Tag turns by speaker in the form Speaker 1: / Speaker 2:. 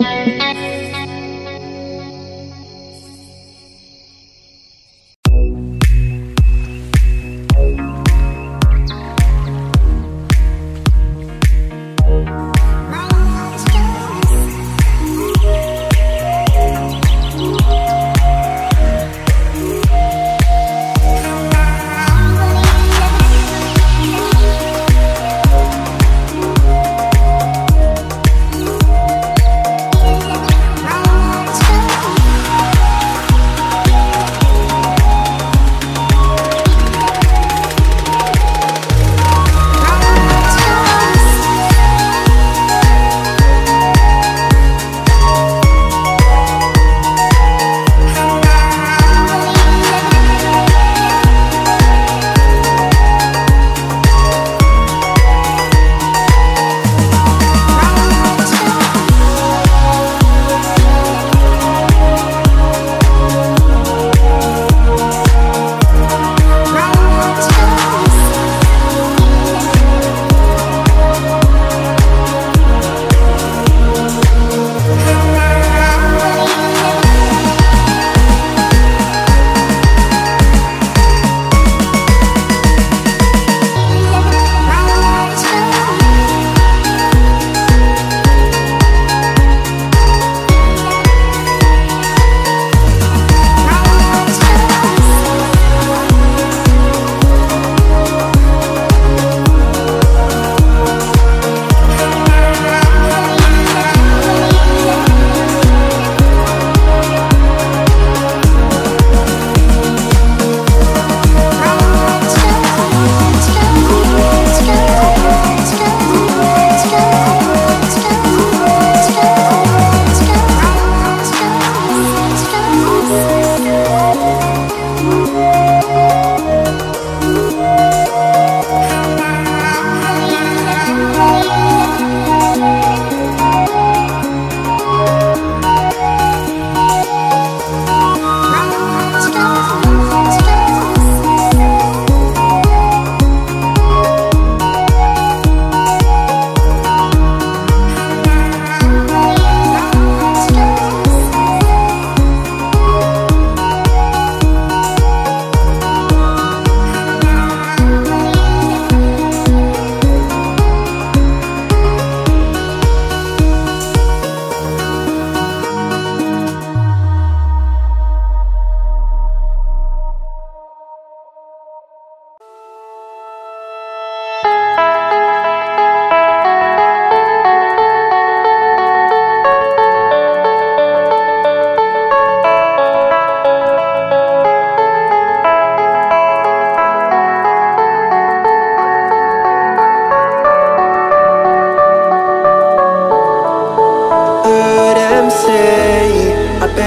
Speaker 1: Música